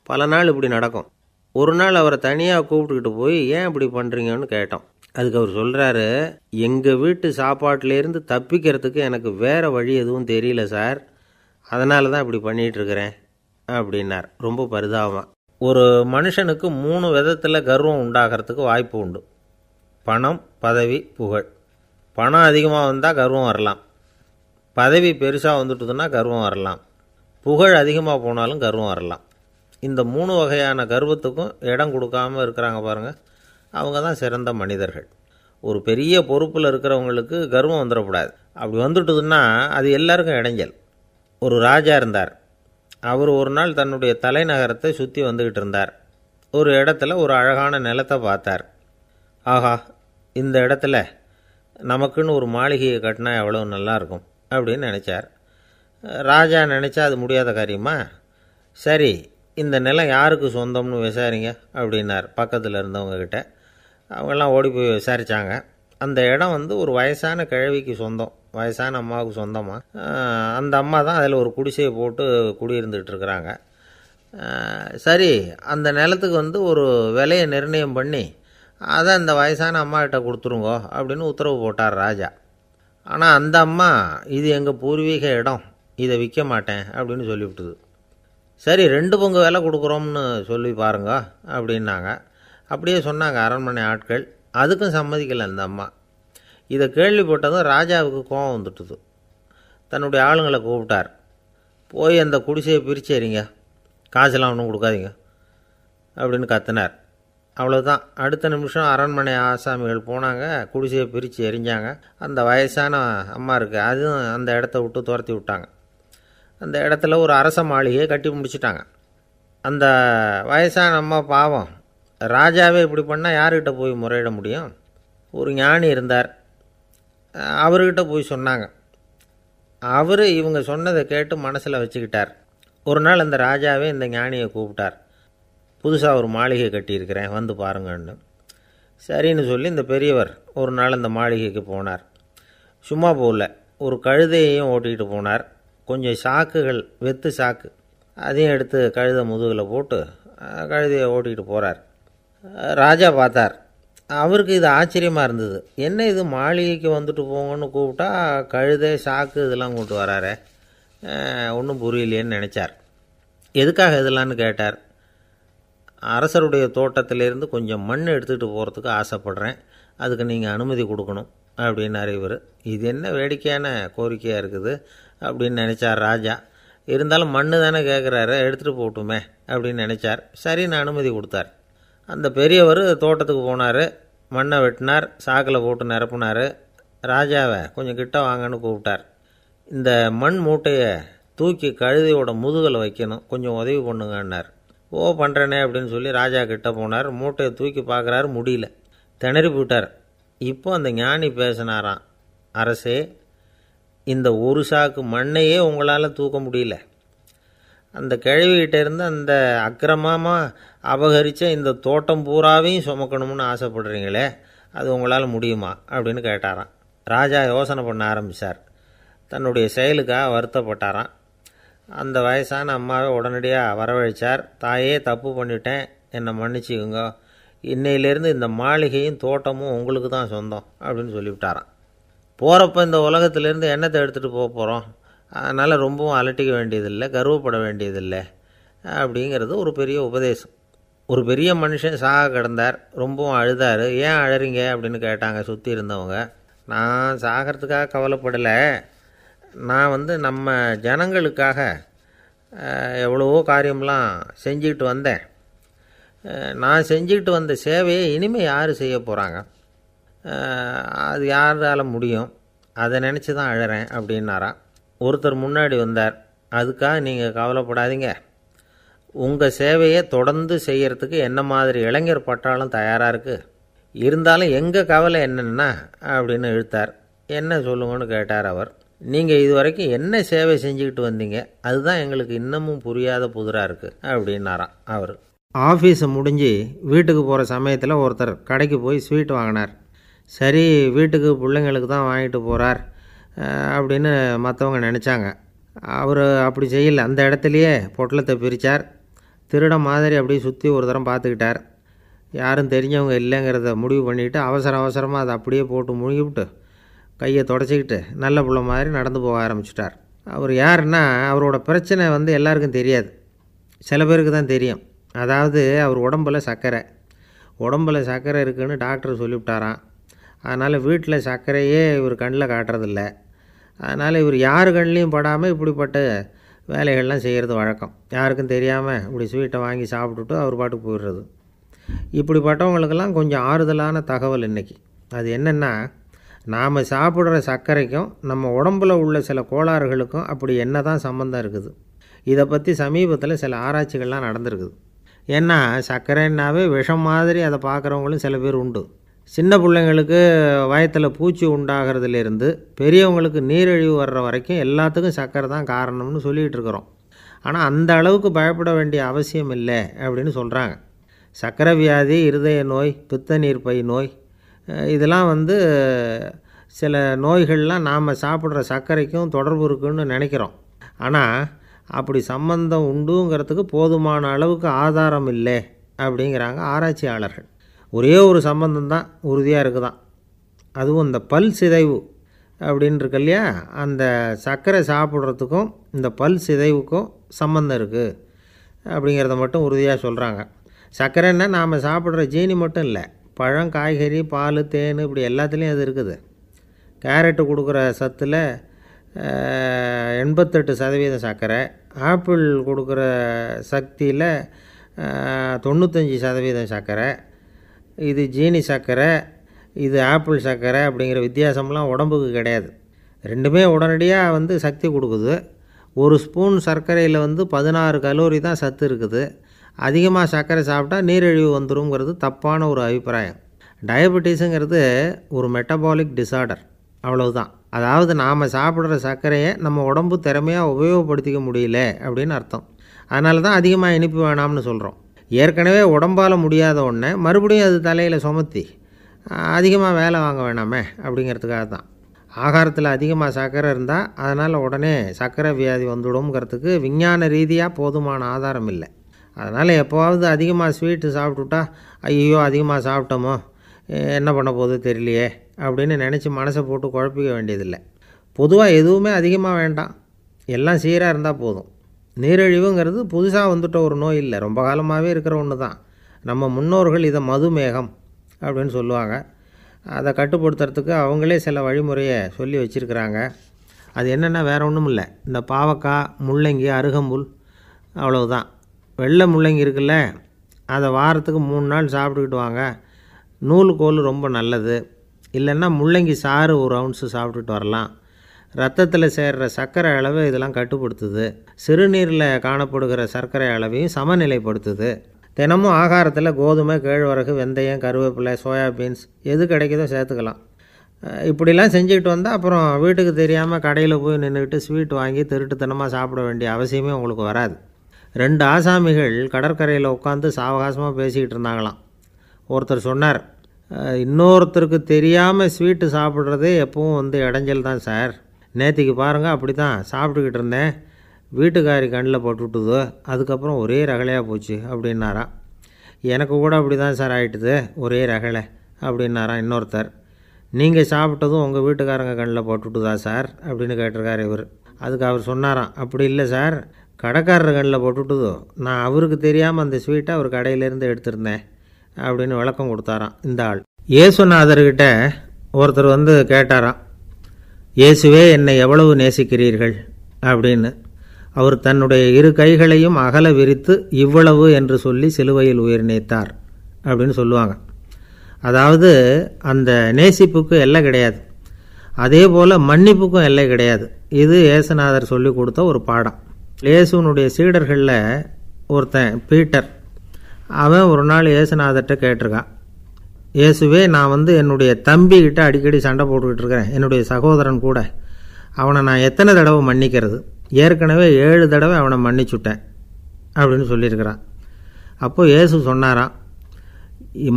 பல நாள் இப்படி நடக்கும். ஒரு நாள் அவரை தனியாக கூப்பிட்டுக்கிட்டு போய் ஏன் இப்படி பண்ணுறீங்கன்னு கேட்டோம் அதுக்கு அவர் சொல்கிறாரு எங்கள் வீட்டு சாப்பாட்டிலேருந்து தப்பிக்கிறதுக்கு எனக்கு வேறு வழி எதுவும் தெரியல சார். அதனால தான் இப்படி பண்ணிகிட்ருக்கிறேன் அப்படின்னார். ரொம்ப பரிதாபமாக ஒரு மனுஷனுக்கு மூணு விதத்தில் கர்வம் உண்டாகிறதுக்கு வாய்ப்பு உண்டு. பணம் பதவி புகழ். பணம் அதிகமாக வந்தால் கர்வம் வரலாம். பதவி பெருசாக வந்துட்டுதுன்னா கர்வம் வரலாம். புகழ் அதிகமாக போனாலும் கர்வம் வரலாம். இந்த மூணு வகையான கர்வத்துக்கும் இடம் கொடுக்காம இருக்கிறாங்க பாருங்கள் அவங்க தான் சிறந்த மனிதர்கள். ஒரு பெரிய பொறுப்பில் இருக்கிறவங்களுக்கு கர்வம் வந்துடக்கூடாது. அப்படி வந்துட்டுதுன்னா அது எல்லாருக்கும் இடைஞ்சல். ஒரு ராஜா இருந்தார். அவர் ஒரு நாள் தன்னுடைய தலைநகரத்தை சுற்றி வந்துக்கிட்டு இருந்தார். ஒரு இடத்துல ஒரு அழகான நிலத்தை பார்த்தார். ஆஹா இந்த இடத்துல நமக்குன்னு ஒரு மாளிகையை கட்டினா எவ்வளோ நல்லாயிருக்கும் அப்படின்னு நினச்சார். ராஜா நினச்சா அது முடியாத காரியமா? சரி இந்த நிலம் யாருக்கு சொந்தம்னு விசாரிங்க அப்படின்னார் பக்கத்தில் இருந்தவங்கக்கிட்ட அவங்கெல்லாம் ஓடி போய் விசாரித்தாங்க அந்த இடம் வந்து ஒரு வயசான கிழவிக்கு சொந்தம் வயசான அம்மாவுக்கு சொந்தமாக அந்த அம்மா தான் அதில் ஒரு குடிசையை போட்டு குடியிருந்துகிட்டு இருக்கிறாங்க. சரி அந்த நிலத்துக்கு வந்து ஒரு விலையை நிர்ணயம் பண்ணி அதை அந்த வயசான அம்மாக்கிட்ட கொடுத்துருங்கோ அப்படின்னு உத்தரவு போட்டார் ராஜா. ஆனால் அந்த அம்மா இது எங்கள் பூர்வீக இடம் இதை விற்க மாட்டேன் அப்படின்னு சொல்லிவிட்டுது. சரி ரெண்டு பங்கு விலை கொடுக்குறோம்னு சொல்லி பாருங்க அப்படின்னாங்க. அப்படியே சொன்னாங்க அரண்மனை ஆட்கள். அதுக்கும் சம்மதிக்கலை அந்த அம்மா. இதை கேள்விப்பட்டதும் ராஜாவுக்கு கோபம் வந்துட்டுது. தன்னுடைய ஆளுங்களை கூப்பிட்டார். போய் அந்த குடிசையை பிரிச்சேரிங்க காசெல்லாம் ஒன்றும் கொடுக்காதீங்க அப்படின்னு கத்தினார். அவ்வளோதான் அடுத்த நிமிஷம் அரண்மனை ஆசாமிகள் போனாங்க குடிசையை பிரித்து எரிஞ்சாங்க. அந்த வயசான அம்மா இருக்குது அதுவும் அந்த இடத்த விட்டு துரத்தி விட்டாங்க. அந்த இடத்துல ஒரு அரச மாளிகையை கட்டி முடிச்சிட்டாங்க. அந்த வயசான அம்மா பாவம் ராஜாவே இப்படி பண்ணால் யார்கிட்ட போய் முறையிட முடியும்? ஒரு ஞானி இருந்தார். அவர்கிட்ட போய் சொன்னாங்க. அவர் இவங்க சொன்னதை கேட்டு மனசில் வச்சுக்கிட்டார். ஒரு நாள் அந்த ராஜாவே இந்த ஞானியை கூப்பிட்டார். புதுசாக ஒரு மாளிகை கட்டியிருக்கிறேன் வந்து பாருங்கன்னு. சரின்னு சொல்லி இந்த பெரியவர் ஒரு நாள் இந்த மாளிகைக்கு போனார். சும்மா போகல ஒரு கழுதையையும் ஓட்டிகிட்டு போனார். கொஞ்சம் சாக்குகள் வெத்து சாக்கு. அதையும் எடுத்து கழுதை முதுகில் போட்டு கழுதையை ஓட்டிகிட்டு போகிறார் ராஜா பார்த்தார் அவருக்கு இது ஆச்சரியமாக இருந்தது. என்ன இது மாளிகைக்கு வந்துட்டு போங்கன்னு கூப்பிட்டா கழுதை சாக்கு இதெல்லாம் கூப்பிட்டு வராரு? ஒன்றும் புரியலையேன்னு நினச்சார். எதுக்காக இதெல்லாம்னு கேட்டார்? அரசருடைய தோட்டத்திலேருந்து கொஞ்சம் மண் எடுத்துகிட்டு போகிறதுக்கு ஆசைப்பட்றேன். அதுக்கு நீங்கள் அனுமதி கொடுக்கணும் அப்படின்னாரு இவர். இது என்ன வேடிக்கையான கோரிக்கையாக இருக்குது? அப்படின்னு நினச்சார் ராஜா. இருந்தாலும் மண்ணு தானே கேட்குறாரு எடுத்துகிட்டு போட்டுமே அப்படின்னு நினச்சார். சரின்னு அனுமதி கொடுத்தார். அந்த பெரியவர் தோட்டத்துக்கு போனார். மண்ணை வெட்டினார் சாக்கில் போட்டு நிரப்புனார். ராஜாவை கொஞ்சம் கிட்ட வாங்கன்னு கூப்பிட்டார். இந்த மண் மூட்டையை தூக்கி கழுதையோட முதுகில் வைக்கணும் கொஞ்சம் உதவி பண்ணுங்கன்னார். ஓ பண்ணுறேனே அப்படின்னு சொல்லி ராஜா கிட்டே போனார். மூட்டையை தூக்கி பார்க்குறாரு முடியல. திணறி போட்டார் இப்போ அந்த ஞானி பேசினாராம் அரசே இந்த ஒரு சாக்கு மண்ணையே உங்களால் தூக்க முடியல. அந்த கிழவிகிட்ட இருந்து அந்த அக்கிரமமாக அபகரித்த இந்த தோட்டம் பூராவையும் சுமக்கணும்னு ஆசைப்படுறீங்களே அது உங்களால் முடியுமா? அப்படின்னு கேட்டாராம். ராஜா யோசனை பண்ண ஆரம்பித்தார் தன்னுடைய செயலுக்காக வருத்தப்பட்டாராம். அந்த வயசான அம்மாவை உடனடியாக வரவழைச்சார். தாயே தப்பு பண்ணிட்டேன். என்னை மன்னிச்சுக்குங்க. இன்னையிலேருந்து இந்த மாளிகையும் தோட்டமும் உங்களுக்கு தான் சொந்தம் அப்படின்னு சொல்லிவிட்டாராம். போகிறப்ப இந்த உலகத்திலேருந்து எண்ணத்தை எடுத்துகிட்டு போக போகிறோம் அதனால் ரொம்பவும் அலட்டிக்க வேண்டியதில்லை கர்வப்பட வேண்டியதில்லை அப்படிங்கிறது ஒரு பெரிய உபதேசம். ஒரு பெரிய மனுஷன் சாக கிடந்தார். ரொம்பவும் அழுதார். ஏன் அழறீங்க? அப்படின்னு கேட்டாங்க சுற்றி இருந்தவங்க. நான் சாகிறதுக்காக கவலைப்படலை. நான் வந்து நம்ம ஜனங்களுக்காக எவ்வளவோ காரியம்லாம் செஞ்சுக்கிட்டு வந்தேன். நான் செஞ்சுக்கிட்டு வந்த சேவையை இனிமேல் யார் செய்ய போகிறாங்க அது யாரால் முடியும்? அதை நினச்சி தான் அழகிறேன் அப்படின்னாராம் ஒருத்தர் முன்னாடி வந்தார். அதுக்காக நீங்கள் கவலைப்படாதீங்க. உங்கள் சேவையை தொடர்ந்து செய்கிறதுக்கு என்ன மாதிரி இளைஞர் பட்டாலும் தயாராக இருக்குது இருந்தாலும் எங்கள் கவலை என்னென்னா அப்படின்னு இழுத்தார் என்ன சொல்லுங்கன்னு கேட்டார் அவர். நீங்கள் இது வரைக்கும் என்ன சேவை செஞ்சுக்கிட்டு வந்தீங்க அதுதான் எங்களுக்கு இன்னமும் புரியாத புதிராக இருக்குது அப்படின்னாராம் அவர். ஆஃபீஸை முடிஞ்சு வீட்டுக்கு போகிற சமயத்தில் ஒருத்தர் கடைக்கு போய் ஸ்வீட் வாங்கினார். சரி வீட்டுக்கு பிள்ளைங்களுக்கு தான் வாங்கிட்டு போகிறார் அப்படின்னு மற்றவங்க நினச்சாங்க. அவர் அப்படி செய்யலை. அந்த இடத்துலையே பொட்டலத்தை பிரித்தார் திருட மாதிரி அப்படியே சுற்றி ஒரு தரம் பார்த்துக்கிட்டார் யாரும் தெரிஞ்சவங்க இல்லைங்கிறத முடிவு பண்ணிவிட்டு அவசர அவசரமாக அதை அப்படியே போட்டு முழுகிவிட்டு கையை தொடச்சிக்கிட்டு நல்ல பிள்ளை மாதிரி நடந்து போக ஆரம்பிச்சிட்டார். அவர் யாருன்னா அவரோட பிரச்சனை வந்து எல்லாருக்கும் தெரியாது. சில பேருக்கு தான் தெரியும். அதாவது அவர் உடம்பில் சர்க்கரை உடம்பில் சர்க்கரை இருக்குதுன்னு டாக்டர் சொல்லிவிட்டாராம். அதனால் வீட்டில் சர்க்கரையே இவர் கண்ணில் காட்டுறதில்ல. அதனால் இவர் யார் கண்ணிலையும் படாமல் இப்படிப்பட்ட வேலைகள்லாம் செய்கிறது வழக்கம். யாருக்கும் தெரியாமல் இப்படி ஸ்வீட்டை வாங்கி சாப்பிட்டுட்டு அவர் பாட்டுக்கு போயிடுறது. இப்படிப்பட்டவங்களுக்கெல்லாம் கொஞ்சம் ஆறுதலான தகவல் இன்றைக்கி அது என்னென்னா நாம் சாப்பிட்ற சர்க்கரைக்கும் நம்ம உடம்பில் உள்ள சில கோளாறுகளுக்கும் அப்படி என்ன தான் சம்மந்தம் இருக்குது. இதை பற்றி சமீபத்தில் சில ஆராய்ச்சிகள்லாம் நடந்திருக்குது. ஏன்னா சர்க்கரைன்னாவே விஷம் மாதிரி அதை பார்க்குறவங்களும் சில பேர் உண்டு. சின்ன பிள்ளைங்களுக்கு வயத்தில் பூச்சி உண்டாகிறதுலேருந்து பெரியவங்களுக்கு நீரிழிவு வர்ற வரைக்கும் எல்லாத்துக்கும் சர்க்கரை தான் காரணம்னு சொல்லிகிட்டு இருக்கிறோம். ஆனால் அந்த அளவுக்கு பயப்பட வேண்டிய அவசியம் இல்லை அப்படின்னு சொல்கிறாங்க சர்க்கரை வியாதி இருதய நோய் பித்த நீர்ப்பை நோய் இதெல்லாம் வந்து சில நோய்கள்லாம் நாம் சாப்பிட்ற சர்க்கரைக்கும் தொடர்பு இருக்குன்னு நினைக்கிறோம். ஆனால் அப்படி சம்பந்தம் உண்டுங்கிறதுக்கு போதுமான அளவுக்கு ஆதாரம் இல்லை அப்படிங்கிறாங்க ஆராய்ச்சியாளர்கள். ஒரே ஒரு சம்பந்தம் தான் உறுதியாக இருக்குதான். அதுவும் இந்த பல் சிதைவு அப்படின்னு இருக்கு இல்லையா? அந்த சர்க்கரை சாப்பிட்றதுக்கும் இந்த பல் சிதைவுக்கும் சம்மந்தம் இருக்குது அப்படிங்கிறத மட்டும் உறுதியாக சொல்கிறாங்க சர்க்கரைன்னா நாம் சாப்பிட்ற ஜீனி மட்டும் இல்லை. பழம் காய்கறி பால் தேன் இப்படி எல்லாத்துலேயும் அது இருக்குது. கேரட்டு கொடுக்குற சத்தில் எண்பத்தெட்டு சதவீதம் சர்க்கரை. ஆப்பிள் கொடுக்குற சக்தியில் தொண்ணூத்தஞ்சு சதவீதம் சர்க்கரை. இது ஜீனி சர்க்கரை இது ஆப்பிள் சர்க்கரை அப்படிங்கிற வித்தியாசம்லாம் உடம்புக்கு கிடையாது. ரெண்டுமே உடனடியாக வந்து சக்தி கொடுக்குது. ஒரு ஸ்பூன் சர்க்கரையில் வந்து பதினாறு கலோரி தான் சத்து இருக்குது. அதிகமாக சர்க்கரை சாப்பிட்டா நீரிழிவு வந்துருங்கிறது தப்பான ஒரு அபிப்பிராயம். டயபெட்டிஸுங்கிறது ஒரு மெட்டபாலிக் டிசார்டர் அவ்வளவுதான். அதாவது நாம் சாப்பிட்ற சர்க்கரையை நம்ம உடம்பு திறமையாக உபயோகப்படுத்திக்க முடியல அப்படின்னு அர்த்தம். அதனால தான் அதிகமாக இனிப்பு வேணாம்னு சொல்கிறோம் ஏற்கனவே உடம்பால் முடியாத ஒன்றை மறுபடியும் அது தலையில் சுமத்தி அதிகமாக வேலை வாங்க வேணாமே அப்படிங்கிறதுக்காக தான் ஆகாரத்தில் அதிகமாக சர்க்கரை இருந்தால் அதனால் உடனே சர்க்கரை வியாதி வந்துடும்ங்கிறதுக்கு விஞ்ஞான ரீதியாக போதுமான ஆதாரம் இல்லை. அதனால் எப்போவாவது அதிகமாக ஸ்வீட்டு சாப்பிட்டுட்டா ஐயோ அதிகமாக சாப்பிட்டோமோ என்ன பண்ண போகுது தெரியலையே அப்படின்னு நினச்சி மனசை போட்டு குழப்பிக்க வேண்டியதில்லை. பொதுவாக எதுவுமே அதிகமாக வேண்டாம். எல்லாம் சீராக இருந்தால் போதும். நீரிழிவுங்கிறது புதுசாக வந்துட்ட ஒரு நோய் இல்லை. ரொம்ப காலமாகவே இருக்கிற ஒன்று தான். நம்ம முன்னோர்கள் இதை மதுமேகம் அப்படின்னு சொல்லுவாங்க. அதை கட்டுப்படுத்துறதுக்கு அவங்களே சில வழிமுறையை சொல்லி வச்சுருக்கிறாங்க. அது என்னென்னா வேறு ஒன்றும் இல்லை இந்த பாவக்காய் முள்ளங்கி அருகம்புல் அவ்வளவுதான். வெள்ளை முள்ளங்கி இருக்குல்ல அதை வாரத்துக்கு மூணு நாள் சாப்பிட்டுக்கிட்டு வாங்க. நூலுக்கோல் ரொம்ப நல்லது. இல்லைன்னா முள்ளங்கி சாறு ஒரு அவுன்ஸு சாப்பிட்டுட்டு வரலாம். ரத்தத்தில் சேர்கிற சர்க்கரை அளவை இதெல்லாம் கட்டுப்படுத்துது. சிறுநீரில் காணப்படுகிற சர்க்கரை அளவையும் சமநிலைப்படுத்துது. தினமும் ஆகாரத்தில் கோதுமை கேழ்வரகு வெந்தயம் கருவேப்பிலை சோயாபீன்ஸ் எது கிடைக்குதோ சேர்த்துக்கலாம். இப்படிலாம் செஞ்சுக்கிட்டு வந்தால் அப்புறம் வீட்டுக்கு தெரியாமல் கடையில் போய் நின்றுக்கிட்டு ஸ்வீட் வாங்கி திருட்டுத்தனமாக சாப்பிட வேண்டிய அவசியமே உங்களுக்கு வராது. ரெண்டு ஆசாமிகள் கடற்கரையில் உட்காந்து சாவகாசமாக பேசிக்கிட்டு இருந்தாங்களாம். ஒருத்தர் சொன்னார் இன்னொருத்தருக்கு தெரியாமல் ஸ்வீட்டு சாப்பிட்றதே எப்பவும் வந்து இடைஞ்சல் தான் சார். நேற்றுக்கு பாருங்கள் அப்படி தான் சாப்பிட்டுக்கிட்டு இருந்தேன். வீட்டுக்காரி கண்ணில் போட்டுவிட்டுதோ அதுக்கப்புறம் ஒரே ரகலையாக போச்சு அப்படின்னாராம். எனக்கு கூட அப்படி தான் சார் ஆகிட்டுது ஒரே ரகலை அப்படின்னாராம் இன்னொருத்தர். நீங்கள் சாப்பிட்டதும் உங்கள் வீட்டுக்காரங்க கண்ணில் போட்டுவிட்டுதா சார்? அப்படின்னு கேட்டிருக்காரு இவர். அதுக்கு அவர் சொன்னாராம் அப்படி இல்லை சார். கடைக்காரர் கண்ணில் போட்டுவிட்டுதோ நான் அவருக்கு தெரியாமல் அந்த ஸ்வீட்டை அவர் கடையிலேருந்து எடுத்திருந்தேன் அப்படின்னு விளக்கம் கொடுத்தாராம் இந்த ஆள். இயேசுநாதர்கிட்ட ஒருத்தர் வந்து கேட்டாராம் இயேசுவே என்னை எவ்வளவு நேசிக்கிறீர்கள்? அப்படின்னு. அவர் தன்னுடைய இரு கைகளையும் அகல விரித்து இவ்வளவு என்று சொல்லி சிலுவையில் உயிர் நீத்தார் அப்படின்னு சொல்லுவாங்க. அதாவது அந்த நேசிப்புக்கு எல்லை கிடையாது. அதே போல் மன்னிப்புக்கும் எல்லை கிடையாது. இது ஏசுநாதர் சொல்லி கொடுத்த ஒரு பாடம். இயேசுனுடைய சீடர்களில் ஒருத்தன் பீட்டர். அவன் ஒரு நாள் இயேசுநாதர்கிட்ட கேட்டிருக்கான். இயேசுவே நான் வந்து என்னுடைய தம்பிக்கிட்ட அடிக்கடி சண்டை போட்டுக்கிட்டு இருக்கிறேன். என்னுடைய சகோதரன் கூட. அவனை நான் எத்தனை தடவை மன்னிக்கிறது? ஏற்கனவே ஏழு தடவை அவனை மன்னிச்சுட்டேன். அப்படின்னு சொல்லியிருக்கிறான். அப்போது இயேசு சொன்னாராம்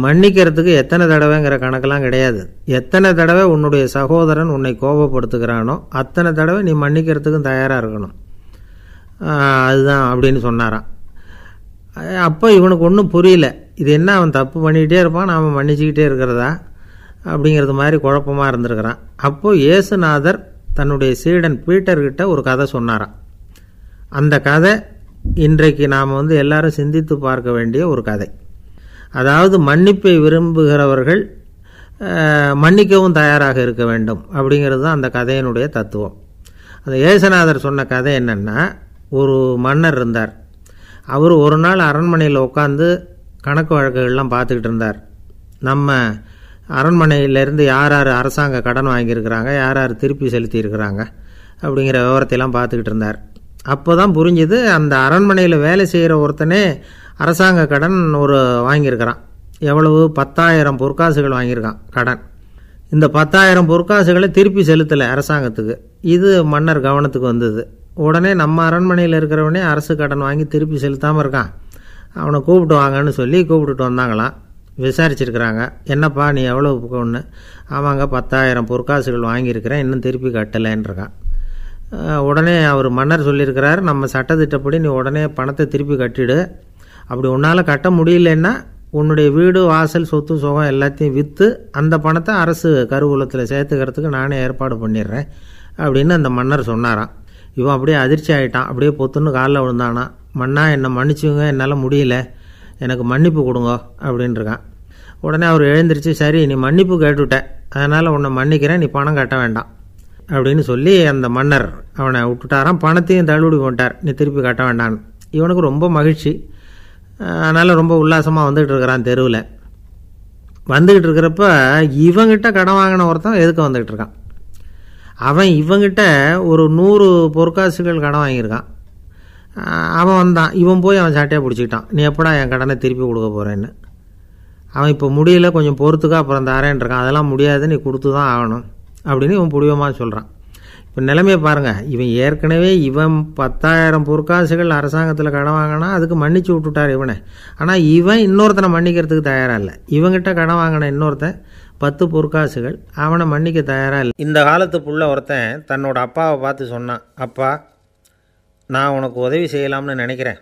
மன்னிக்கிறதுக்கு எத்தனை தடவைங்கிற கணக்கெல்லாம் கிடையாது. எத்தனை தடவை உன்னுடைய சகோதரன் உன்னை கோபப்படுத்துகிறானோ அத்தனை தடவை நீ மன்னிக்கிறதுக்கும் தயாராக இருக்கணும். அதுதான் அப்படின்னு சொன்னாராம். அப்போ இவனுக்கு ஒன்றும் புரியல. இது என்ன அவன் தப்பு பண்ணிக்கிட்டே இருப்பான் நாம் மன்னிச்சுக்கிட்டே இருக்கிறதா? அப்படிங்கிறது மாதிரி குழப்பமாக இருந்திருக்கிறான். அப்போது இயேசுநாதர் தன்னுடைய சீடன் பீட்டர்கிட்ட ஒரு கதை சொன்னாராம். அந்த கதை இன்றைக்கு நாம் வந்து எல்லாரும் சிந்தித்து பார்க்க வேண்டிய ஒரு கதை. அதாவது மன்னிப்பை விரும்புகிறவர்கள் மன்னிக்கவும் தயாராக இருக்க வேண்டும் அப்படிங்கிறது தான் அந்த கதையினுடைய தத்துவம். அந்த ஏசுநாதர் சொன்ன கதை என்னென்னா ஒரு மன்னர் இருந்தார். அவர் ஒரு நாள் அரண்மனையில் உட்காந்து கணக்கு வழக்குகள்லாம் பார்த்துக்கிட்டு இருந்தார். நம்ம அரண்மனையிலேருந்து யார் யார் அரசாங்க கடன் வாங்கியிருக்கிறாங்க யார் யார் திருப்பி செலுத்தியிருக்கிறாங்க அப்படிங்கிற விவரத்தையெல்லாம் பார்த்துக்கிட்டு இருந்தார். அப்போ தான் புரிஞ்சுது அந்த அரண்மனையில் வேலை செய்கிற ஒருத்தனே அரசாங்க கடன் ஒரு வாங்கியிருக்கிறான். எவ்வளவு? பத்தாயிரம் பொற்காசுகள் வாங்கியிருக்கான் கடன். இந்த பத்தாயிரம் பொற்காசுகளை திருப்பி செலுத்தலை அரசாங்கத்துக்கு. இது மன்னர் கவனத்துக்கு வந்தது. உடனே நம்ம அரண்மனையில் இருக்கிறவனே அரசு கடன் வாங்கி திருப்பி செலுத்தாமல் இருக்கான். அவனை கூப்பிட்டு வாங்கன்னு சொல்லி கூப்பிட்டுட்டு வந்தாங்களாம். விசாரிச்சிருக்கிறாங்க. என்னப்பா நீ எவ்வளோ ஒன்று ஆமாங்க பத்தாயிரம் பொற்காசுகள் வாங்கியிருக்கிறேன். இன்னும் திருப்பி கட்டலைன்றிருக்கான். உடனே அவர் மன்னர் சொல்லியிருக்கிறார் நம்ம சட்டத்திட்டப்படி நீ உடனே பணத்தை திருப்பி கட்டிடு. அப்படி உன்னால் கட்ட முடியலன்னா உன்னுடைய வீடு வாசல் சொத்து சுகம் எல்லாத்தையும் விற்று அந்த பணத்தை அரசு கருவூலத்தில் சேர்த்துக்கிறதுக்கு நானே ஏற்பாடு பண்ணிடுறேன். அப்படின்னு அந்த மன்னர் சொன்னாராம். இவன் அப்படியே அதிர்ச்சி ஆகிட்டான் அப்படியே பொத்துன்னு காலில் விழுந்தானா. மண்ணா என்னை மன்னிச்சுங்க என்னால் முடியல. எனக்கு மன்னிப்பு கொடுங்க அப்படின்ட்டுருக்கான் உடனே அவர் எழுந்திருச்சு சரி நீ மன்னிப்பு கேட்டுவிட்ட அதனால் உன்னை மன்னிக்கிறேன் நீ பணம் கட்ட வேண்டாம் அப்படின்னு சொல்லி அந்த மன்னர் அவனை விட்டுட்டாராம். பணத்தையும் தள்ளுபடி பண்ணிட்டார். நீ திருப்பி கட்ட வேண்டான்னு இவனுக்கு ரொம்ப மகிழ்ச்சி. அதனால் ரொம்ப உல்லாசமாக வந்துகிட்டு இருக்கிறான் தெருவில். வந்துக்கிட்டு இருக்கிறப்ப இவங்கிட்ட கடன் வாங்கின ஒருத்தன் எதுக்கு வந்துக்கிட்டு இருக்கான்? அவன் இவங்கிட்ட ஒரு நூறு பொற்காசுகள் கடன் வாங்கியிருக்கான். அவன் வந்தான். இவன் போய் அவன் சாட்டையாக பிடிச்சிக்கிட்டான். நீ எப்படா என் கடனை திருப்பி கொடுக்க போகிறேன்னு அவன் இப்போ முடியல. கொஞ்சம் பொறுத்துக்கா. அப்புறம் தரேன் இருக்கான். அதெல்லாம் முடியாது நீ கொடுத்து தான் ஆகணும். அப்படின்னு இவன் புடிவமாக சொல்கிறான் இப்போ நிலைமையை பாருங்கள் இவன் ஏற்கனவே இவன் பத்தாயிரம் பொற்காசுகள் அரசாங்கத்தில் கடன் வாங்கினா அதுக்கு மன்னிச்சு விட்டுட்டார் இவனை. ஆனால் இவன் இன்னொருத்தனை மன்னிக்கிறதுக்கு தயாராக இல்லை. இவங்கிட்ட கடன் வாங்கின இன்னொருத்தன் பத்து பொற்காசுகள். அவனை மன்னிக்க தயாராக இல்லை. இந்த காலத்து புள்ள ஒருத்தன் தன்னோட அப்பாவை பார்த்து சொன்னான் அப்பா நான் உனக்கு உதவி செய்யலாம்னு நினைக்கிறேன்.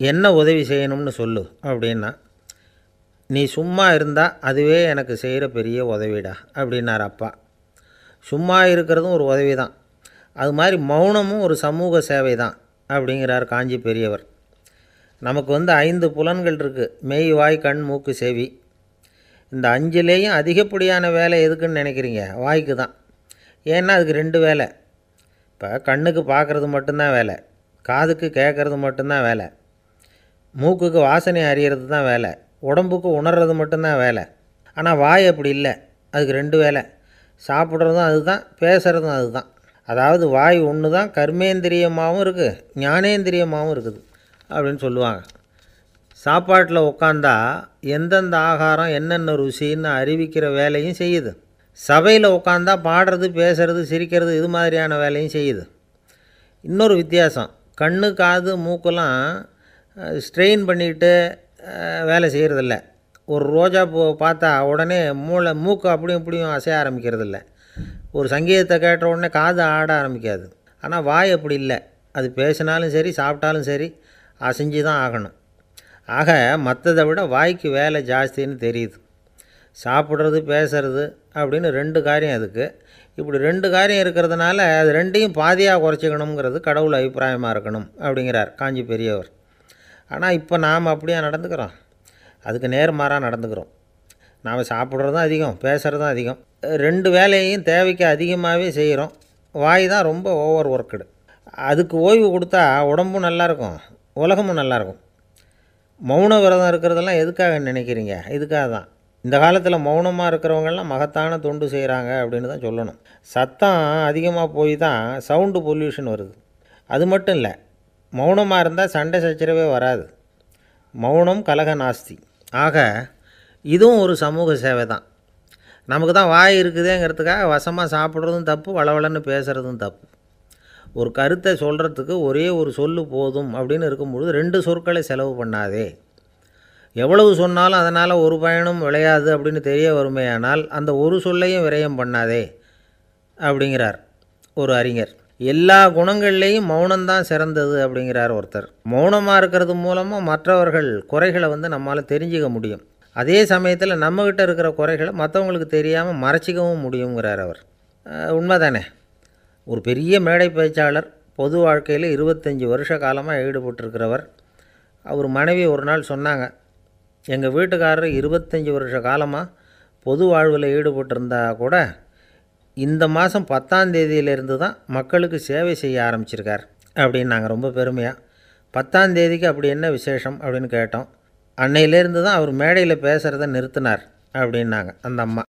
என்ன உதவி செய்யணும்னு சொல்லு அப்படின்னா நீ சும்மா இருந்தால் அதுவே எனக்கு செய்கிற பெரிய உதவிடா அப்படின்னார் அப்பா. சும்மா இருக்கிறதும் ஒரு உதவி தான் அது மாதிரி மௌனமும் ஒரு சமூக சேவை தான் அப்படிங்கிறார் காஞ்சி பெரியவர். நமக்கு வந்து ஐந்து புலன்கள் இருக்குது மெய் வாய் கண் மூக்கு செவி இந்த அஞ்சுலேயும் அதிகப்படியான வேலை எதுக்குன்னு நினைக்கிறீங்க? வாய்க்கு தான். ஏன்னா அதுக்கு ரெண்டு வேலை. இப்போ கண்ணுக்கு பார்க்குறது மட்டும்தான் வேலை. காதுக்கு கேட்குறது மட்டும்தான் வேலை. மூக்குக்கு வாசனை அறியறது தான் வேலை. உடம்புக்கு உணர்றது மட்டும்தான் வேலை. ஆனால் வாய் அப்படி இல்லை. அதுக்கு ரெண்டு வேலை. சாப்பிட்றதும் அதுதான் பேசுகிறதும் அதுதான். அதாவது வாய் ஒன்று தான் கர்மேந்திரியமாகவும் இருக்குது ஞானேந்திரியமாகவும் இருக்குது. அப்படின்னு சொல்லுவாங்க. சாப்பாட்டில் உட்காந்தா எந்தெந்த ஆகாரம் என்னென்ன ருசின்னு அறிவிக்கிற வேலையும் செய்யுது. சபையில் உட்காந்தா பாடுறது பேசுறது சிரிக்கிறது இது மாதிரியான வேலையும் செய்யுது. இன்னொரு வித்தியாசம் கண்ணு காது மூக்கெல்லாம் ஸ்ட்ரெயின் பண்ணிக்கிட்டு வேலை செய்கிறதில்ல ஒரு ரோஜா பூ பார்த்தா உடனே மூளை மூக்கு அப்படியும் இப்படியும் அசைய ஆரம்பிக்கிறதில்ல. ஒரு சங்கீதத்தை கேட்ட உடனே காது ஆட ஆரம்பிக்காது. ஆனால் வாய் அப்படி இல்லை. அது பேசினாலும் சரி சாப்பிட்டாலும் சரி அசைஞ்சு தான் ஆகணும். ஆக மற்றதை விட வாய்க்கு வேலை ஜாஸ்தின்னு தெரியுது. சாப்பிட்றது பேசுறது அப்படின்னு ரெண்டு காரியம் அதுக்கு இப்படி ரெண்டு காரியம் இருக்கிறதுனால அது ரெண்டையும் பாதியாக குறைச்சிக்கணுங்கிறது கடவுள் அபிப்பிராயமாக இருக்கணும் அப்படிங்கிறார் காஞ்சி பெரியவர். ஆனால் இப்போ நாம் அப்படியே நடந்துக்கிறோம்? அதுக்கு நேர்மாறாக நடந்துக்கிறோம். நாம் சாப்பிட்றதும் அதிகம் பேசுகிறதும் அதிகம். ரெண்டு வேலையையும் தேவைக்கு அதிகமாகவே செய்கிறோம் வாய் தான் ரொம்ப ஓவர் ஒர்க்குடு அதுக்கு ஓய்வு கொடுத்தா உடம்பும் நல்லாயிருக்கும் உலகமும் நல்லாயிருக்கும் மௌன விரதம் இருக்கிறதெல்லாம் எதுக்காக நினைக்கிறீங்க? இதுக்காக தான். இந்த காலத்தில் மௌனமாக இருக்கிறவங்கெல்லாம் மகத்தான தொண்டு செய்கிறாங்க அப்படின்னு தான் சொல்லணும். சத்தம் அதிகமாக போய் தான் சவுண்டு பொல்யூஷன் வருது. அது மட்டும் இல்லை மௌனமாக இருந்தால் சண்டை சச்சரவே வராது. மௌனம் கலக நாஸ்தி. ஆக இதுவும் ஒரு சமூக சேவை தான். நமக்கு தான் வாய் இருக்குதேங்கிறதுக்காக வசமாக சாப்பிட்றதும் தப்பு வளவளன்னு பேசுகிறதும் தப்பு. ஒரு கருத்தை சொல்கிறதுக்கு ஒரே ஒரு சொல்லு போதும் அப்படின்னு இருக்கும்பொழுது ரெண்டு சொற்களை செலவு பண்ணாதே. எவ்வளவு சொன்னாலும் அதனால் ஒரு பயனும் விளையாது அப்படின்னு தெரிய வருமேயானால் அந்த ஒரு சொல்லையும் விரயம் பண்ணாதே அப்படிங்கிறார் ஒரு அறிஞர். எல்லா குணங்கள்லேயும் மௌனம்தான் சிறந்தது அப்படிங்கிறார் ஒருத்தர். மௌனமாக இருக்கிறது மூலமாக மற்றவர்கள் குறைகளை வந்து நம்மால் தெரிஞ்சிக்க முடியும். அதே சமயத்தில் நம்மக்கிட்ட இருக்கிற குறைகளை மற்றவங்களுக்கு தெரியாமல் மறைச்சிக்கவும் முடியுங்கிறார் அவர். உண்மை உண்மைதானே? ஒரு பெரிய மேடை பேச்சாளர் பொது வாழ்க்கையில் இருபத்தஞ்சி வருஷ காலமாக ஈடுபட்டிருக்கிறவர். அவர் மனைவி ஒரு நாள் சொன்னாங்க எங்கள் வீட்டுக்காரர் இருபத்தஞ்சி வருஷ காலமாக பொது வாழ்வில் ஈடுபட்டிருந்தா கூட இந்த மாதம் பத்தாந்தேதியிலிருந்து தான் மக்களுக்கு சேவை செய்ய ஆரம்பிச்சிருக்கார் அப்படின்னு நாங்கள் ரொம்ப பெருமையாக பத்தாம் தேதிக்கு அப்படி என்ன விசேஷம்? அப்படின்னு கேட்டோம். அன்னையிலேருந்து தான் அவர் மேடையில் பேசுகிறத நிறுத்தினார் அப்படின்னாங்க அந்த அம்மா.